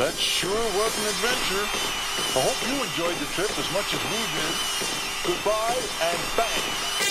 That sure was an adventure. I hope you enjoyed the trip as much as we did. Goodbye and thanks.